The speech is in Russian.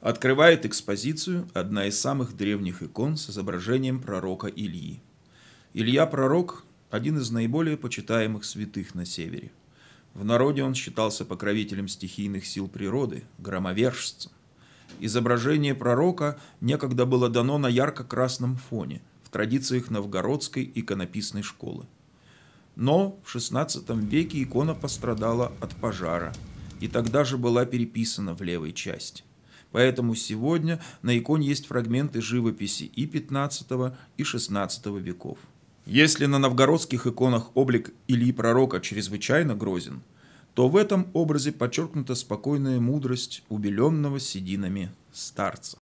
Открывает экспозицию одна из самых древних икон с изображением пророка Ильи. Илья Пророк – один из наиболее почитаемых святых на севере. В народе он считался покровителем стихийных сил природы, громовержцем. Изображение пророка некогда было дано на ярко-красном фоне в традициях новгородской иконописной школы. Но в XVI веке икона пострадала от пожара и тогда же была переписана в левой части. Поэтому сегодня на иконе есть фрагменты живописи и 15 и 16 веков. Если на новгородских иконах облик Ильи Пророка чрезвычайно грозен, то в этом образе подчеркнута спокойная мудрость убеленного сединами старца.